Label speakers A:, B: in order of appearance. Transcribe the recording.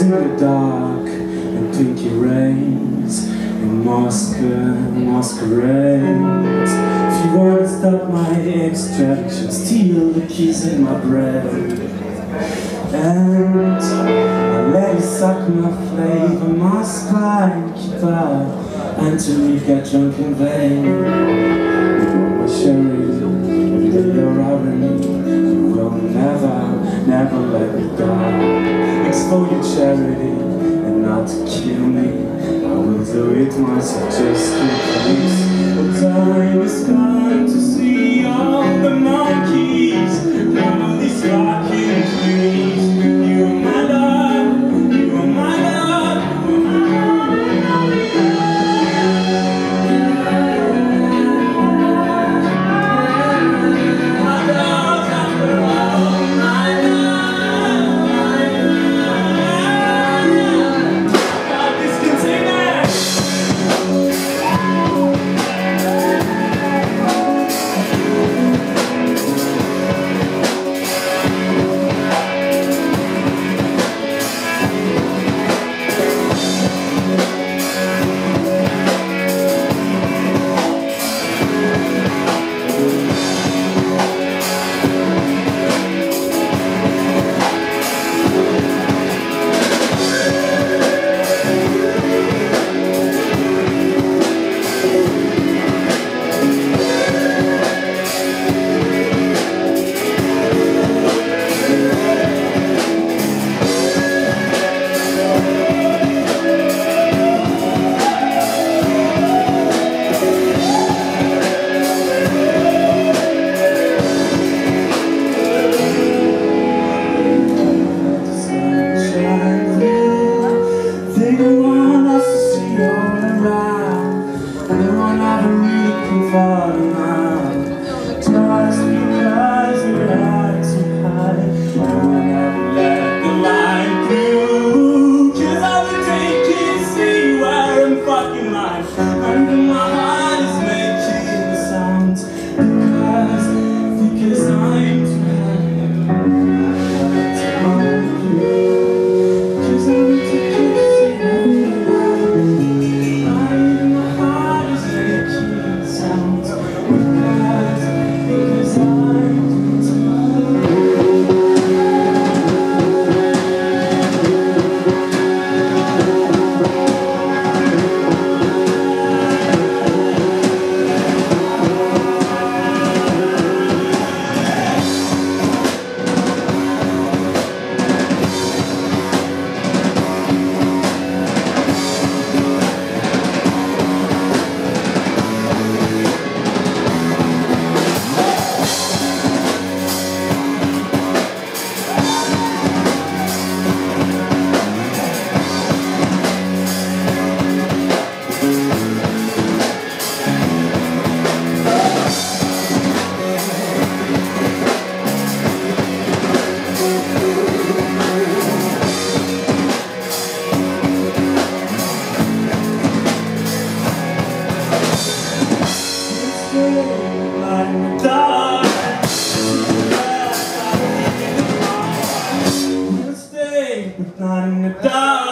A: in the dark and pinky rains in Moscow masquerades. If you wanna stop my extraction, steal the keys in my bread. And I let you suck my flavor, my spine keep out until we get drunk in vain. Charity and not to kill me. I will do it myself, just in case. The time is not in the dark.